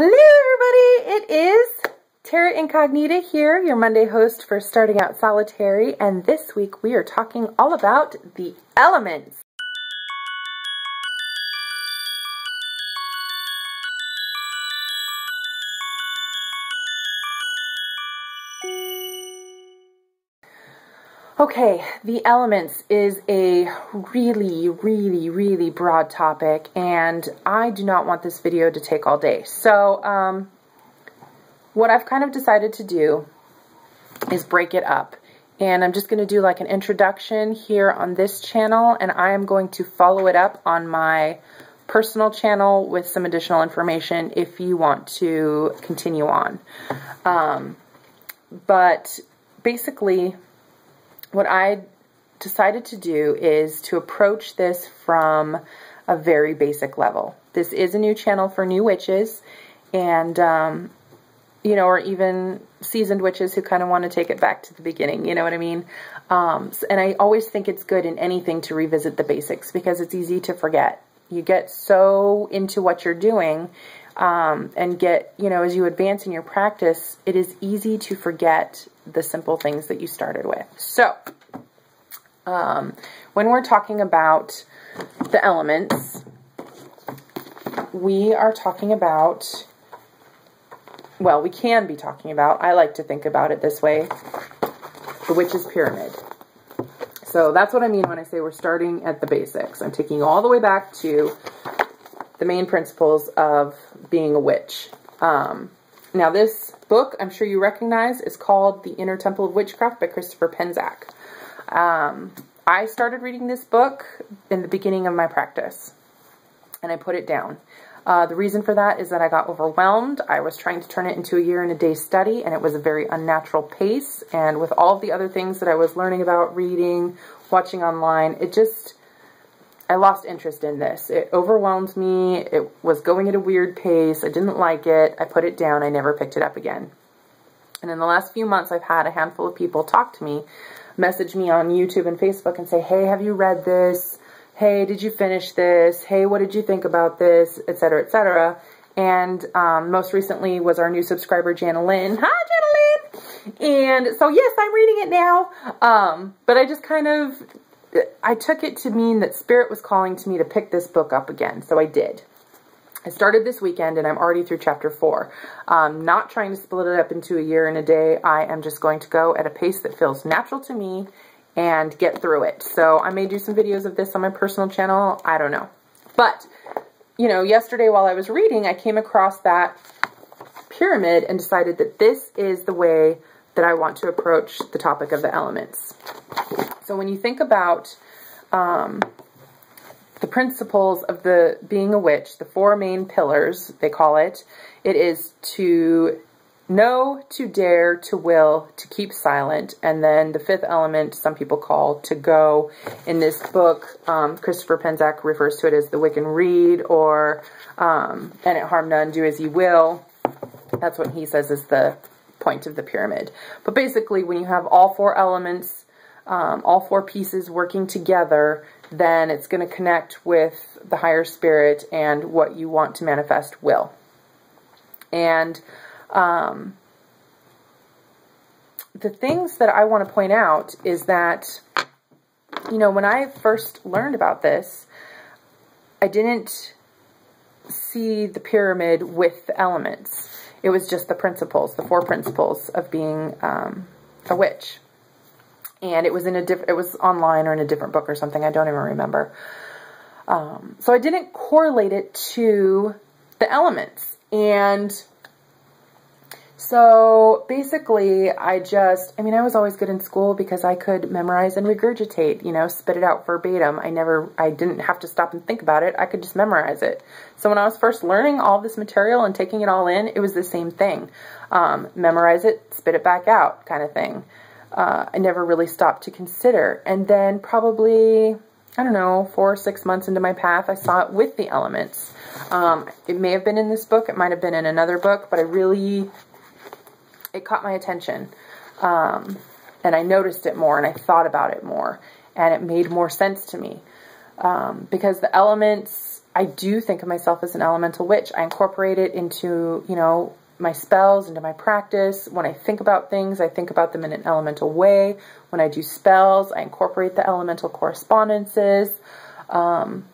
Hello everybody, it is Tara Incognita here, your Monday host for Starting Out Solitary, and this week we are talking all about the elements. Okay, the elements is a really, really, really broad topic, and I do not want this video to take all day. So, um, what I've kind of decided to do is break it up. And I'm just going to do like an introduction here on this channel, and I am going to follow it up on my personal channel with some additional information if you want to continue on. Um, but basically, what I decided to do is to approach this from a very basic level. This is a new channel for new witches and, um, you know, or even seasoned witches who kind of want to take it back to the beginning, you know what I mean? Um, and I always think it's good in anything to revisit the basics because it's easy to forget. You get so into what you're doing um, and get, you know, as you advance in your practice, it is easy to forget the simple things that you started with. So, um, when we're talking about the elements, we are talking about, well, we can be talking about, I like to think about it this way, the witch's pyramid. So that's what I mean when I say we're starting at the basics. I'm taking all the way back to the main principles of being a witch. Um, now this book, I'm sure you recognize, is called The Inner Temple of Witchcraft by Christopher Penczak. Um, I started reading this book in the beginning of my practice, and I put it down. Uh, the reason for that is that I got overwhelmed. I was trying to turn it into a year and a day study, and it was a very unnatural pace. And with all the other things that I was learning about, reading, watching online, it just I lost interest in this. It overwhelmed me. It was going at a weird pace. I didn't like it. I put it down. I never picked it up again. And in the last few months, I've had a handful of people talk to me, message me on YouTube and Facebook and say, hey, have you read this? Hey, did you finish this? Hey, what did you think about this? Etc. Etc. And um, most recently was our new subscriber, Jana Lynn. Hi, Jana Lynn! And so, yes, I'm reading it now. Um, but I just kind of I took it to mean that Spirit was calling to me to pick this book up again, so I did. I started this weekend and I'm already through chapter four. Um, not trying to split it up into a year and a day. I am just going to go at a pace that feels natural to me and get through it. So I may do some videos of this on my personal channel. I don't know. But, you know, yesterday while I was reading, I came across that pyramid and decided that this is the way that I want to approach the topic of the elements. So when you think about um, the principles of the being a witch, the four main pillars, they call it, it is to know, to dare, to will, to keep silent, and then the fifth element some people call to go. In this book, um, Christopher Penczak refers to it as the Wiccan Rede or um, and it harm none, do as you will. That's what he says is the point of the pyramid. But basically, when you have all four elements um, all four pieces working together, then it's going to connect with the higher spirit and what you want to manifest will. And um, the things that I want to point out is that, you know, when I first learned about this, I didn't see the pyramid with the elements. It was just the principles, the four principles of being um, a witch and it was in a it was online or in a different book or something. I don't even remember. Um, so I didn't correlate it to the elements. And so basically I just, I mean, I was always good in school because I could memorize and regurgitate, you know, spit it out verbatim. I never, I didn't have to stop and think about it. I could just memorize it. So when I was first learning all this material and taking it all in, it was the same thing. Um, memorize it, spit it back out kind of thing uh, I never really stopped to consider. And then probably, I don't know, four or six months into my path, I saw it with the elements. Um, it may have been in this book, it might have been in another book, but I really, it caught my attention. Um, and I noticed it more and I thought about it more and it made more sense to me. Um, because the elements, I do think of myself as an elemental witch. I incorporate it into, you know, my spells, into my practice. When I think about things, I think about them in an elemental way. When I do spells, I incorporate the elemental correspondences. Um,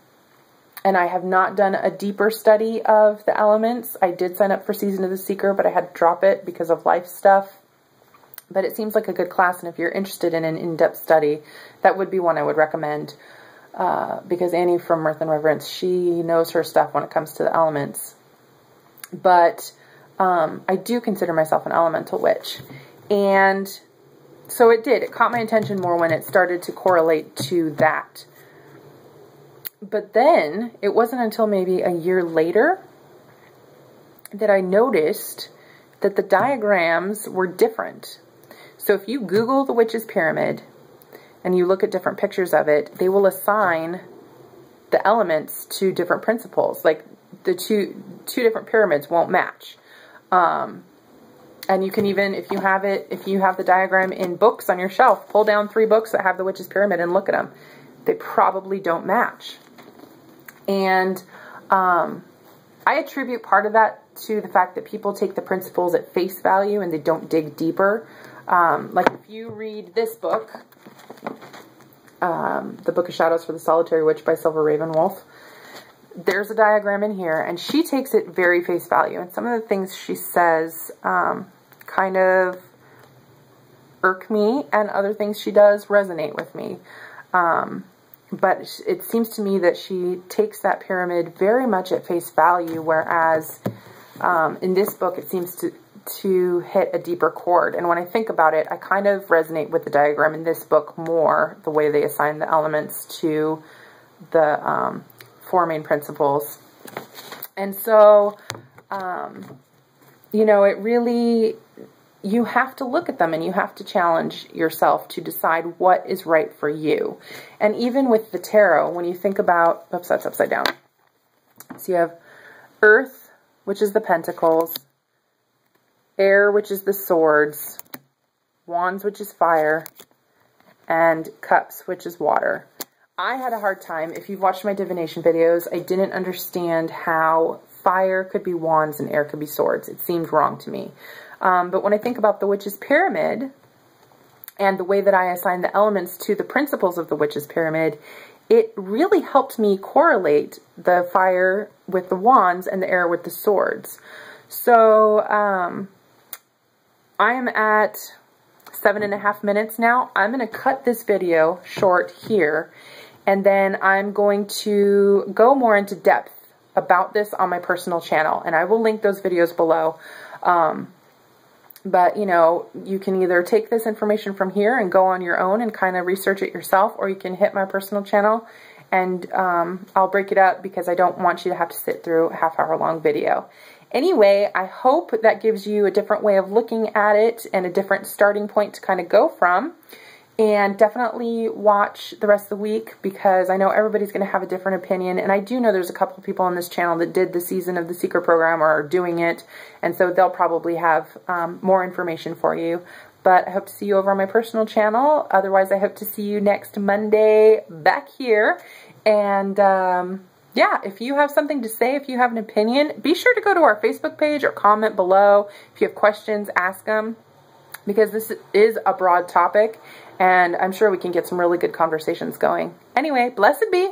and I have not done a deeper study of the elements. I did sign up for Season of the Seeker, but I had to drop it because of life stuff. But it seems like a good class, and if you're interested in an in-depth study, that would be one I would recommend. Uh, because Annie from Mirth and Reverence, she knows her stuff when it comes to the elements. But um, I do consider myself an elemental witch. And so it did. It caught my attention more when it started to correlate to that. But then it wasn't until maybe a year later that I noticed that the diagrams were different. So if you Google the Witch's Pyramid and you look at different pictures of it, they will assign the elements to different principles. Like the two, two different pyramids won't match. Um, and you can even, if you have it, if you have the diagram in books on your shelf, pull down three books that have the Witch's Pyramid and look at them. They probably don't match. And um, I attribute part of that to the fact that people take the principles at face value and they don't dig deeper. Um, like if you read this book, um, The Book of Shadows for the Solitary Witch by Silver Ravenwolf, there's a diagram in here and she takes it very face value. And some of the things she says um, kind of irk me and other things she does resonate with me. Um, but it seems to me that she takes that pyramid very much at face value, whereas um, in this book it seems to to hit a deeper chord. And when I think about it, I kind of resonate with the diagram in this book more, the way they assign the elements to the um, main principles. And so, um, you know, it really you have to look at them and you have to challenge yourself to decide what is right for you. And even with the tarot, when you think about, oops, that's upside down. So you have earth, which is the pentacles, air, which is the swords, wands, which is fire, and cups, which is water. I had a hard time, if you've watched my divination videos, I didn't understand how fire could be wands and air could be swords. It seemed wrong to me. Um, but when I think about the witch's pyramid and the way that I assign the elements to the principles of the witch's pyramid, it really helped me correlate the fire with the wands and the air with the swords. So um, I am at seven and a half minutes now. I'm going to cut this video short here and then I'm going to go more into depth about this on my personal channel and I will link those videos below. Um, but, you know, you can either take this information from here and go on your own and kind of research it yourself, or you can hit my personal channel and um, I'll break it up because I don't want you to have to sit through a half hour long video. Anyway, I hope that gives you a different way of looking at it and a different starting point to kind of go from. And definitely watch the rest of the week because I know everybody's going to have a different opinion. And I do know there's a couple people on this channel that did the season of the Seeker program or are doing it. And so they'll probably have um, more information for you. But I hope to see you over on my personal channel. Otherwise, I hope to see you next Monday back here. And um, yeah, if you have something to say, if you have an opinion, be sure to go to our Facebook page or comment below. If you have questions, ask them because this is a broad topic and I'm sure we can get some really good conversations going. Anyway, blessed be.